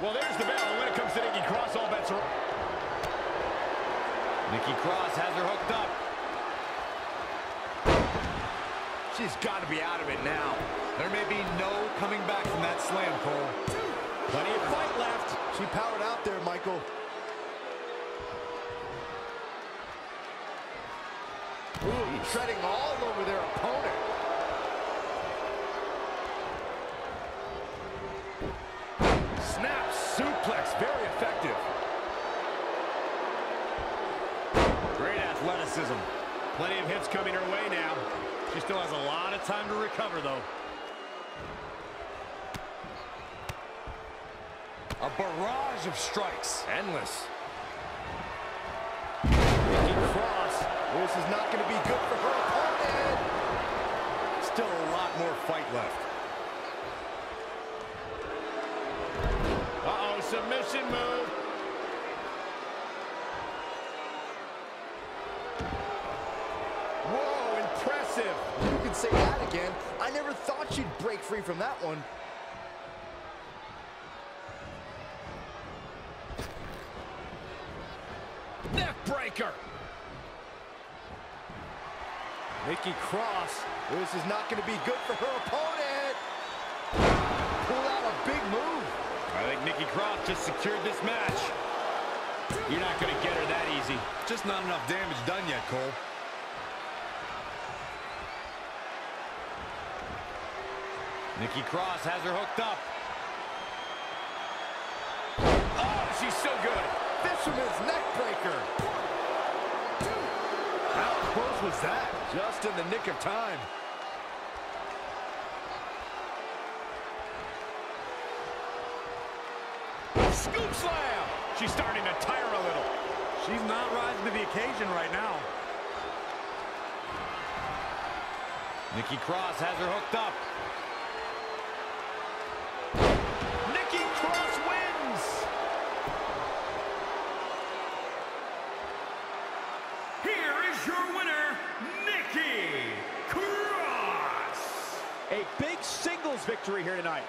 Well, there's the bell. And when it comes to Nikki Cross, all bets are... Nikki Cross has her hooked up. She's got to be out of it now. There may be no coming back from that slam, Cole. Plenty of fight left. She powered out there, Michael. Ooh, treading all over their opponent. Suplex, very effective. Great athleticism. Plenty of hits coming her way now. She still has a lot of time to recover, though. A barrage of strikes. Endless. Nikki Cross. This is not going to be good for her opponent. Still a lot more fight left. Submission move. Whoa, impressive. You can say that again. I never thought she'd break free from that one. Neck breaker. Nikki Cross. This is not going to be good for her opponent. Just secured this match. You're not going to get her that easy. Just not enough damage done yet, Cole. Nikki Cross has her hooked up. Oh, she's so good. Fisherman's neckbreaker. How close was that? Just in the nick of time. Scoop slam. She's starting to tire a little. She's not rising to the occasion right now. Nikki Cross has her hooked up. Nikki Cross wins. Here is your winner, Nikki Cross. A big singles victory here tonight.